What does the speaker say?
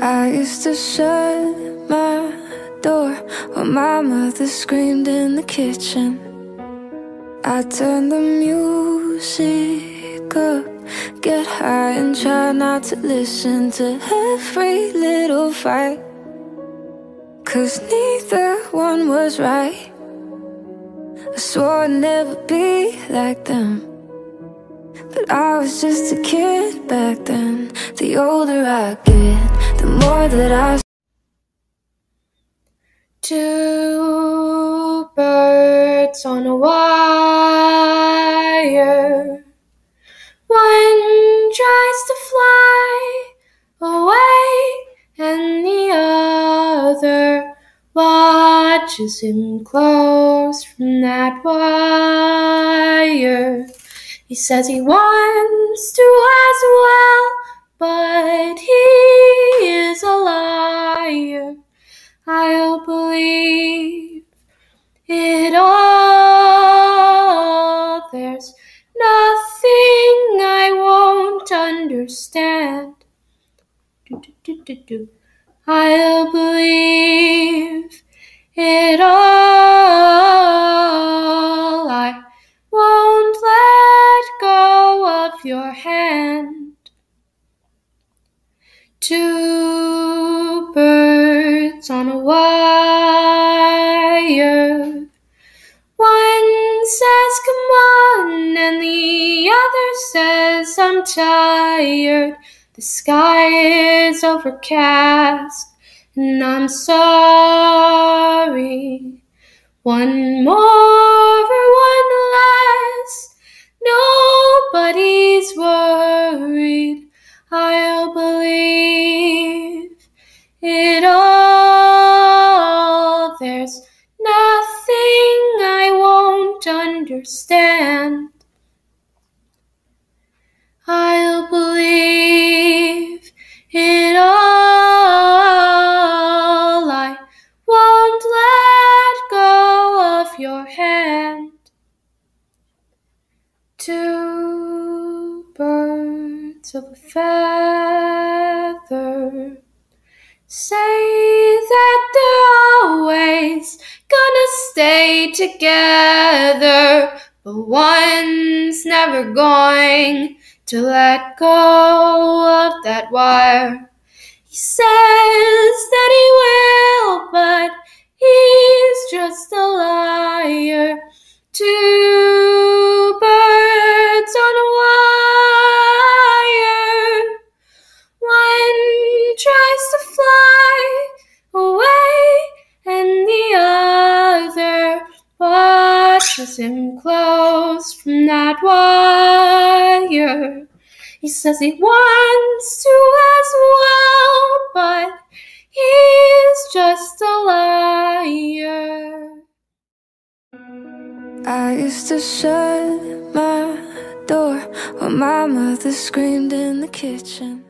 I used to shut my door while my mother screamed in the kitchen. I turned the music up, get high and try not to listen to every little fight. Cause neither one was right. I swore I'd never be like them. But I was just a kid back then. The older I get, more that I. Two birds on a wire. One tries to fly away, and the other watches him close from that wire. He says he wants to as well, There's nothing I won't understand. I'll believe it all. I won't let go of your hand. Two birds on a wire. The other says, I'm tired. The sky is overcast, and I'm sorry. One more or one less, nobody's worried. I'll believe it all. There's nothing I won't understand. Two birds of a feather say that they're always gonna stay together, but one's never going to let go of that wire. He says that he will, but he's just a liar. Him close from that wire. He says he wants to as well, but he's just a liar. I used to shut my door while my mother screamed in the kitchen.